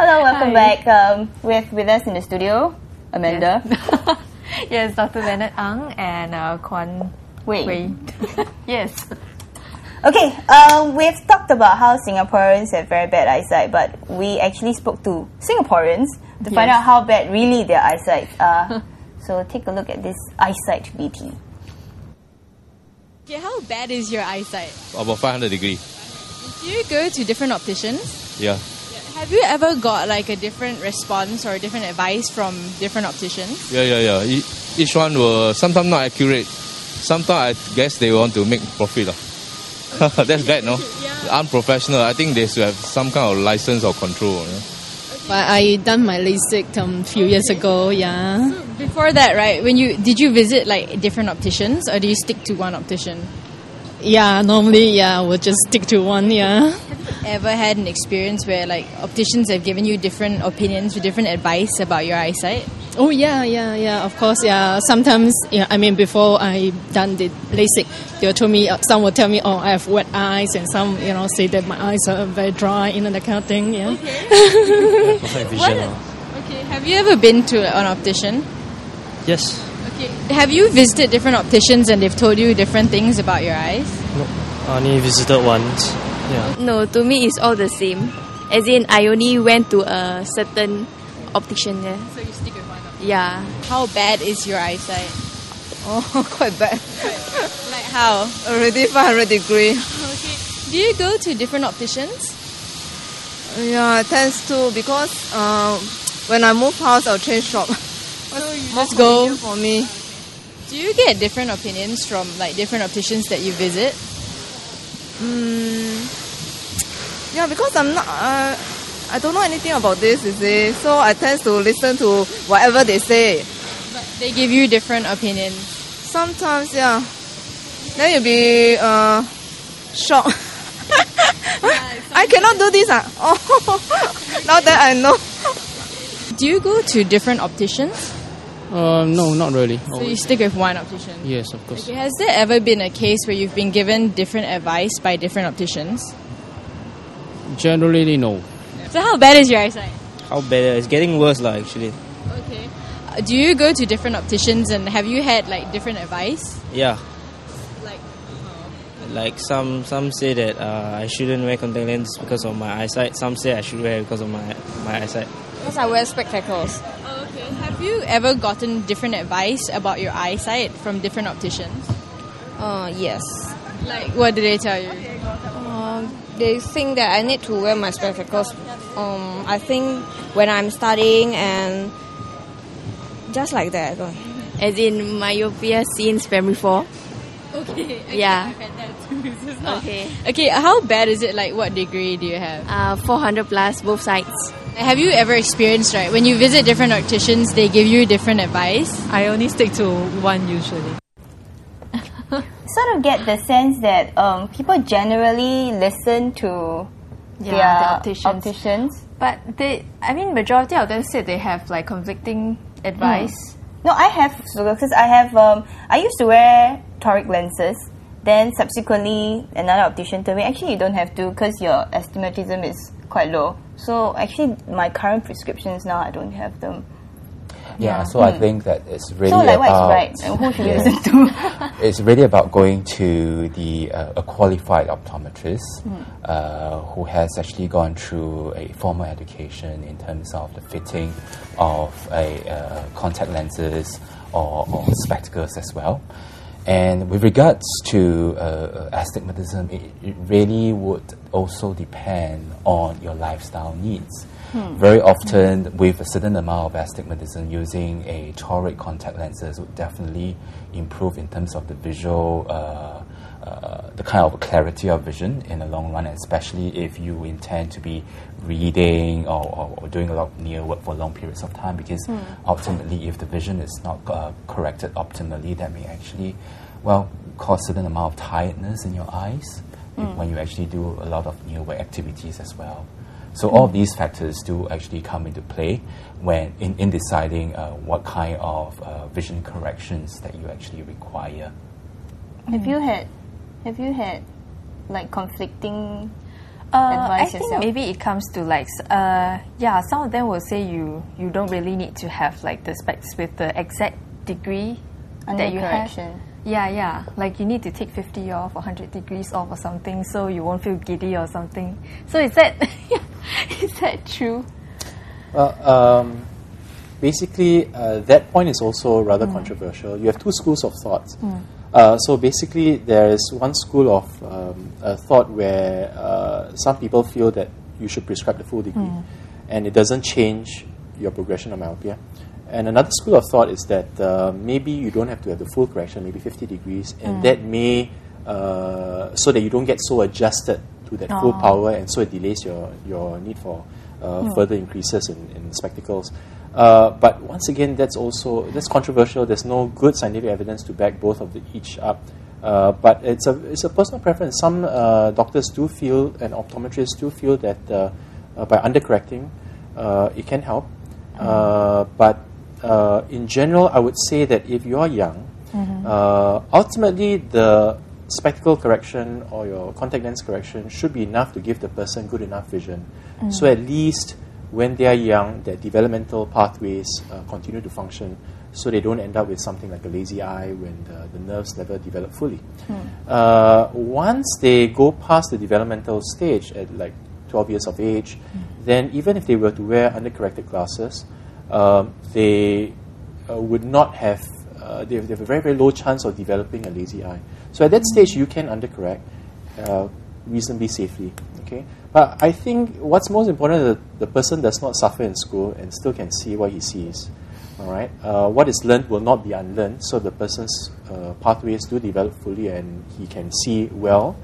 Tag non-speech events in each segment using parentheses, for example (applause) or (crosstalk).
Hello, welcome Hi. back. Um, with with us in the studio, Amanda. yes, (laughs) Dr. Leonard Ang and uh, Quan Wei. Wei. (laughs) yes. (laughs) Okay, um, we've talked about how Singaporeans have very bad eyesight, but we actually spoke to Singaporeans to find out how bad really their eyesight are. so take a look at this eyesight BT. Okay, how bad is your eyesight? About 500 degree. Do you go to different opticians? Yeah. Have you ever got like a different response or different advice from different opticians? Yeah, yeah, yeah. Each one will sometimes not accurate. Sometimes I guess they want to make profit. lah. (laughs) That's bad, no? (laughs) Unprofessional. I think they should have some kind of license or control. You know? But I done my LASIK um, few years ago. Yeah. Before that, right? When you did you visit like different opticians or do you stick to one optician? Yeah. Normally, yeah, we'll just stick to one. Yeah. Ever had an experience where like opticians have given you different opinions or different advice about your eyesight? Oh yeah, yeah, yeah. Of course, yeah. Sometimes, yeah. I mean, before I done the LASIK, they told me uh, some will tell me, oh, I have wet eyes, and some, you know, say that my eyes are very dry, you know, that kind of thing. Yeah. Okay. (laughs) Have you ever been to an optician? Yes. Okay. Have you visited different opticians and they've told you different things about your eyes? No, I only visited once. Yeah. No, to me it's all the same. As in, I only went to a certain optician there. So you stick with one optician. Yeah. How bad is your eyesight? Oh, (laughs) quite bad. Like how? Already 500 degree. Okay. Do you go to different opticians? Yeah, it tends to because uh, when I move house, I'll change shop. (laughs) So More go. for me. Do you get different opinions from like different opticians that you visit? Yeah, because I'm not. Uh, I don't know anything about this, you see. So I tend to listen to whatever they say. But they give you different opinions. Sometimes, yeah. Then you'll be uh, shocked. (laughs) I cannot do this. Ah. Oh, (laughs) now that I know. Do you go to different opticians? Uh, no, not really. So you stick with one optician. yes, of course. Okay, has there ever been a case where you've been given different advice by different opticians? Generally, no. So how bad is your eyesight? How bad? It's getting worse, lah. Actually, Okay. Uh, do you go to different opticians and have you had like different advice? yeah. Like Like some some say that uh, I shouldn't wear contact lenses because of my eyesight. Some say I should wear because of my my eyesight. Because I wear spectacles. Okay. Have you ever gotten different advice about your eyesight from different opticians? Uh, yes. Like, what did they tell you? Um, they think that I need to wear my spectacles. Um, I think when I'm studying and just like that. As in myopia since primary four. Okay. Yeah. I've had that too. (laughs) This is not- Okay. Okay, how bad is it? Like, what degree do you have? Uh, 400 plus both sides. Have you ever experienced, right, when you visit different opticians, they give you different advice? I only stick to one usually. (laughs) Sort of get the sense that um, people generally listen to Yeah, their the opticians. opticians. But they, I mean, majority of them said they have like conflicting advice. No, I have because I have. Um, I used to wear toric lenses. Then subsequently, another optician told me actually you don't have to because your astigmatism is quite low. So actually, my current prescriptions now I don't have them. Yeah, so I think that it's really So like what is about right and who should we Yeah. listen to? (laughs) it's really about going to the uh, a qualified optometrist uh, who has actually gone through a formal education in terms of the fitting of a uh, contact lenses or, or spectacles as well. And with regards to uh, astigmatism, it, it really would also depend on your lifestyle needs. Very often, with a certain amount of astigmatism, using a toric contact lenses would definitely improve in terms of the visual, uh, uh, the kind of clarity of vision in the long run, especially if you intend to be reading or, or, or doing a lot of near work for long periods of time. Because ultimately, if the vision is not uh, corrected optimally, that may actually, well, cause certain amount of tiredness in your eyes when you actually do a lot of near work activities as well. So all of these factors do actually come into play when in, in deciding uh, what kind of uh, vision corrections that you actually require. have you had, have you had, like conflicting Uh, I advise think yourself? maybe it comes to like, uh, yeah, some of them will say you you don't really need to have like the specs with the exact degree Under that you correction. have. Yeah, yeah. Like you need to take 50 off or 100 degrees off or something so you won't feel giddy or something. So is that, (laughs) is that true? Well, um, basically, uh, that point is also rather controversial. You have two schools of thought. Uh, so basically, there is one school of um, uh, thought where uh, some people feel that you should prescribe the full degree, and it doesn't change your progression of myopia. And another school of thought is that uh, maybe you don't have to have the full correction, maybe 50 degrees, and that may, uh, so that you don't get so adjusted to that full power, and so it delays your, your need for uh, further increases in, in spectacles. Uh, but once again, that's also that's controversial. There's no good scientific evidence to back both of the, each up. Uh, but it's a it's a personal preference. Some uh, doctors do feel, and optometrists do feel that uh, uh, by undercorrecting, uh, it can help. Uh, but uh, in general, I would say that if you are young, uh, ultimately the spectacle correction or your contact lens correction should be enough to give the person good enough vision. So at least when they are young, their developmental pathways uh, continue to function so they don't end up with something like a lazy eye when the, the nerves never develop fully. Uh, once they go past the developmental stage at like 12 years of age, then even if they were to wear undercorrected glasses, um, they uh, would not have, uh, they, have, they have a very, very low chance of developing a lazy eye. So at that stage, you can undercorrect uh, reasonably safely. Okay, but I think what's most important is that the person does not suffer in school and still can see what he sees. All right, uh, what is learned will not be unlearned, so the person's uh, pathways do develop fully and he can see well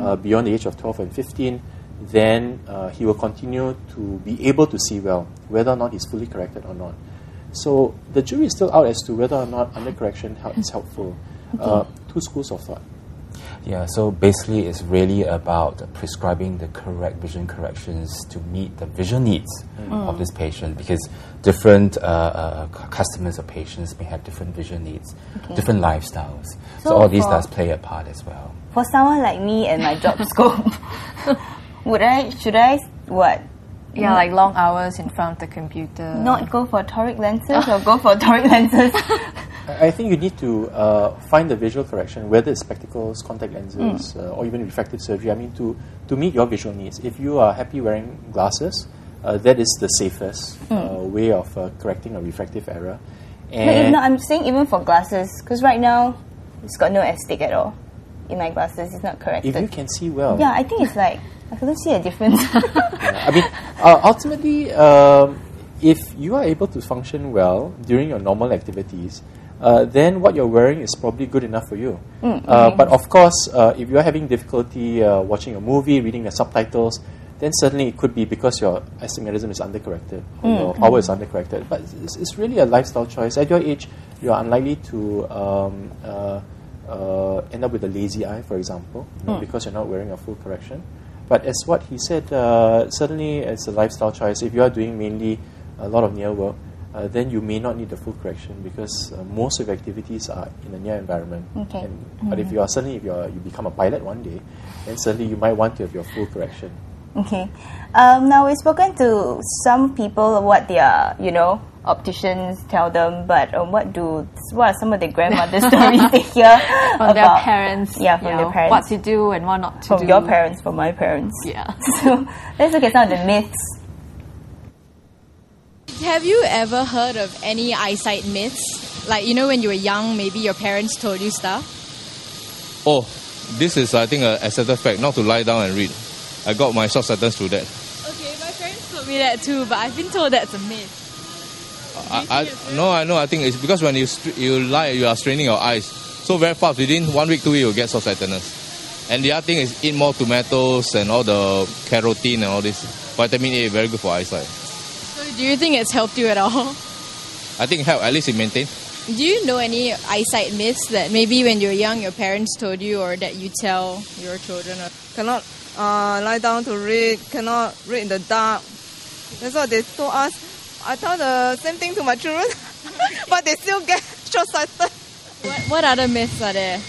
uh, beyond the age of 12 and 15. Then uh, he will continue to be able to see well, whether or not he's fully corrected or not. So the jury is still out as to whether or not undercorrection hel- is helpful. Uh, two schools of thought. Yeah, so basically, it's really about prescribing the correct vision corrections to meet the vision needs of this patient because different uh, uh, customers or patients may have different vision needs, different lifestyles. So, So all these for- does play a part as well. For someone like me and my job (laughs) scope, (laughs) would I should I what Yeah, like long hours in front of the computer. not go for toric lenses or go for toric lenses? (laughs) I think you need to uh, find the visual correction, whether it's spectacles, contact lenses, uh, or even refractive surgery. I mean, to, to meet your visual needs. If you are happy wearing glasses, uh, that is the safest uh, way of uh, correcting a refractive error. no, if not, I'm saying even for glasses because right now it's got no astig at all in my glasses. It's not corrected. if you can see well, yeah, I think it's like I don't see a difference. (laughs) I mean, uh, ultimately, um, if you are able to function well during your normal activities, uh, then what you're wearing is probably good enough for you. uh, but of course, uh, if you're having difficulty uh, watching a movie, reading the subtitles, then certainly it could be because your astigmatism is undercorrected or your power is undercorrected. But it's, it's really a lifestyle choice. At your age, you are unlikely to um, uh, uh, end up with a lazy eye, for example, you know, because you're not wearing a full correction. But as what he said, uh, certainly it's a lifestyle choice. If you are doing mainly a lot of near work, uh, then you may not need the full correction because uh, most of your activities are in a near environment. Okay. And, But if you are suddenly if you are, you become a pilot one day, then suddenly you might want to have your full correction. Okay. Um, now we've spoken to some people what their you know opticians tell them, but um, what do what are some of the grandmother (laughs) stories they hear From about their parents. Yeah, from you their know, parents. What to do and what not to from do. your parents, from my parents. Yeah. (laughs) So let's look at some of the myths. Have you ever heard of any eyesight myths? Like, you know, when you were young, maybe your parents told you stuff? Oh, this is, I think, a accepted fact, not to lie down and read. I got my short sentence through that. Okay, my parents told me that too, but I've been told that's a myth. Uh, I, I, no, I know. I think it's because when you you lie, you are straining your eyes. So very fast, within one week, two weeks, you'll get short-sightedness. And the other thing is eat more tomatoes and all the carotene and all this. Vitamin A, is very good for eyesight. So, do you think it's helped you at all? I think help, at least it maintain. Do you know any eyesight myths that maybe when you were young your parents told you or that you tell your children? Cannot uh, lie down to read, cannot read in the dark. That's what they told us. I tell the same thing to my children, (laughs) but they still get (laughs) short-sighted. what, what other myths are there?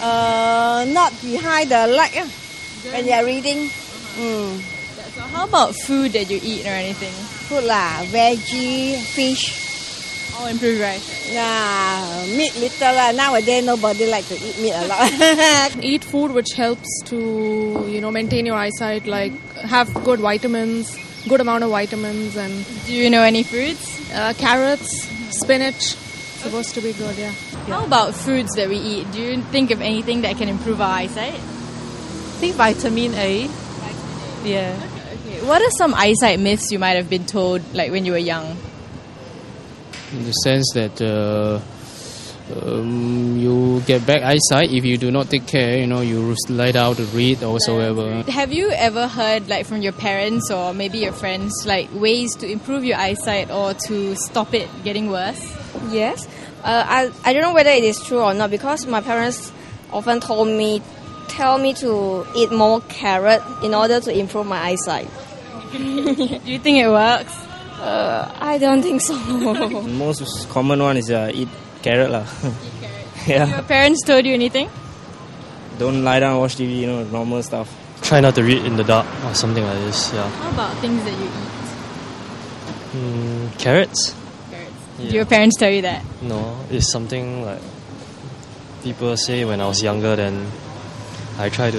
Uh, not behind the light when they are reading. Yeah, So how about food that you eat or anything? Food lah, veggie, fish. All improve your eyesight. Yeah, meat little lah. Nowadays nobody like to eat meat a lot. (laughs) Eat food which helps to you know maintain your eyesight, like have good vitamins, good amount of vitamins, and Do you know any fruits? uh, carrots, spinach. Supposed to be good, yeah. How about foods that we eat? Do you think of anything that can improve our eyesight? I think vitamin A. Yeah. Okay. What are some eyesight myths you might have been told, like when you were young? In the sense that uh, um, you get bad eyesight if you do not take care. You know, you lie out to read or whatsoever. Have you ever heard, like from your parents or maybe your friends, like ways to improve your eyesight or to stop it getting worse? Yes. Uh, I, I don't know whether it is true or not because my parents often told me, tell me to eat more carrot in order to improve my eyesight. (laughs) Do you think it works? Uh, I don't think so. (laughs) Most common one is uh, eat carrot lah. (laughs) yeah. Your parents told you anything? Don't lie down, watch TV. You know, normal stuff. Try not to read in the dark or something like this. Yeah. How about things that you eat? Mm, carrots? Do your parents tell you that? No, it's something like people say when I was younger. Then I try to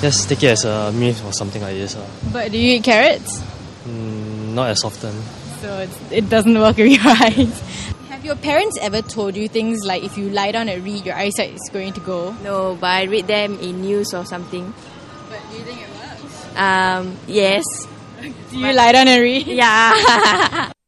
just take it as a myth or something like this. Uh. But do you eat carrots? Mm, not as often. So it's, it doesn't work with your (laughs) eyes. Have your parents ever told you things like if you lie down and read, your eyesight is going to go? No, but I read them in news or something. But do you think it works? Um, yes. (laughs) Do you lie down and read? Yeah. (laughs)